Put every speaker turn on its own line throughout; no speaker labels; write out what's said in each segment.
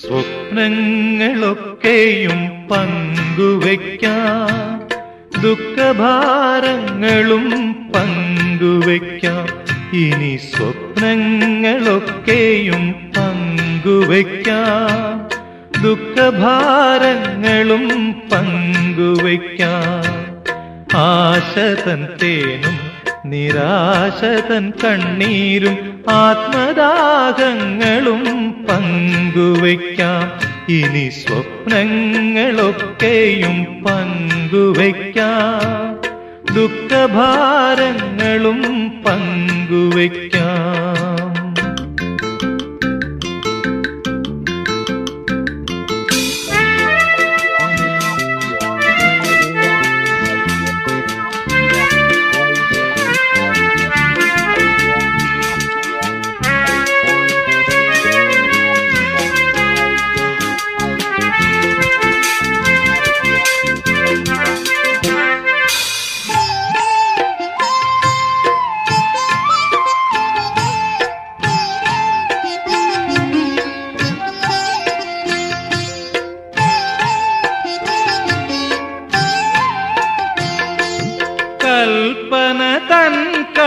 സ്വപ്നങ്ങളൊക്കെയും പങ്കുവയ്ക്കാം. ദുഃഖഭാരങ്ങളും പങ്കുവയ്ക്കാം. ഇനി സ്വപ്നങ്ങളൊക്കെയും പങ്കുവയ്ക്കാം. ദുഃഖഭാരങ്ങളും പങ്കുവയ്ക്കാം. ആശതൻ തേനും നിരാശതൻ കണ്ണീരും ആത്മദാഹങ്ങളും പങ്കുവയ്ക്കാം. ഇനി സ്വപ്നങ്ങളൊക്കെയും പങ്കുവയ്ക്കാം. ദുഃഖഭാരങ്ങളും പങ്കുവയ്ക്കാം.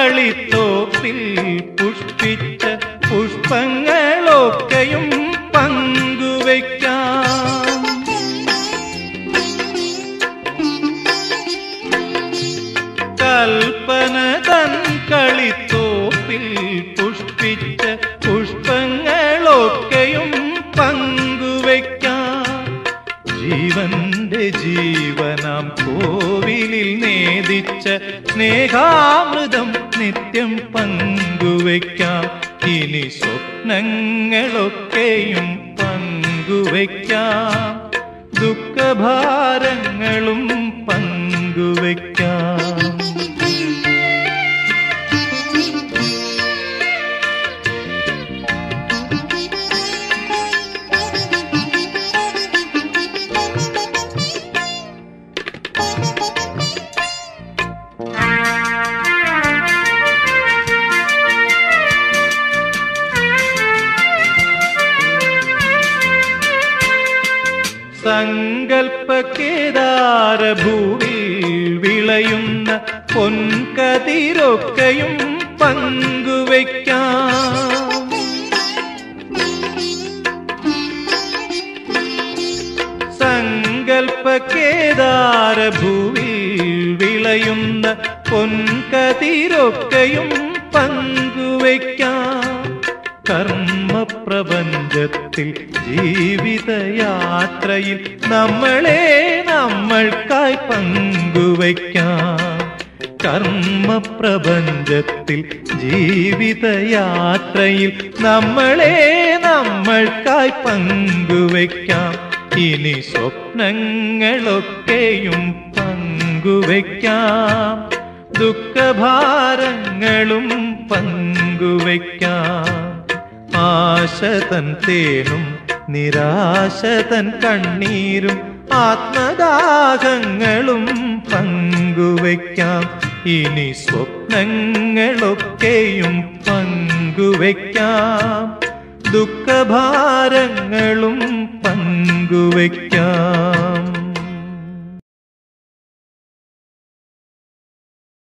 കളിത്തോപ്പിൽ പുഷ്പിച്ച പുഷ്പങ്ങളൊക്കെയും പങ്കുവയ്ക്കാം. കൽപ്പന തൻ കളിത്തോപ്പിൽ സ്നേഹാമൃതം നിത്യം പങ്കുവയ്ക്കാം. ഇനി സ്വപ്നങ്ങളൊക്കെയും പങ്കുവയ്ക്കാം. ദുഃഖഭാരങ്ങളും പങ്കുവയ്ക്കാം. സങ്കൽപ്പക്കേദാരഭൂവിൽ വിളയുന്ന പൊൻകതിരൊക്കെയും പങ്കുവയ്ക്കാം. സങ്കൽപ്പക്കേദാരഭൂവിൽ വിളയുന്ന പൊൻകതിരൊക്കെയും പങ്കുവയ്ക്കാം. കർമ്മപ്രപഞ്ചത്തിൽ ജീവിതയാത്രയിൽ നമ്മളെ നമ്മൾക്കായി പങ്കുവയ്ക്കാം. കർമ്മപ്രപഞ്ചത്തിൽ ജീവിതയാത്രയിൽ നമ്മളെ നമ്മൾക്കായി പങ്കുവയ്ക്കാം. ഇനി സ്വപ്നങ്ങളൊക്കെയും പങ്കുവയ്ക്കാം. ദുഃഖഭാരങ്ങളും പങ്കുവയ്ക്കാം. ആശതൻ തേനും നിരാശതൻ കണ്ണീരും ആത്മദാഹങ്ങളും പങ്കുവയ്ക്കാം. ഇനി സ്വപ്നങ്ങളൊക്കെയും പങ്കുവയ്ക്കാം. ദുഃഖഭാരങ്ങളും പങ്കുവയ്ക്കാം.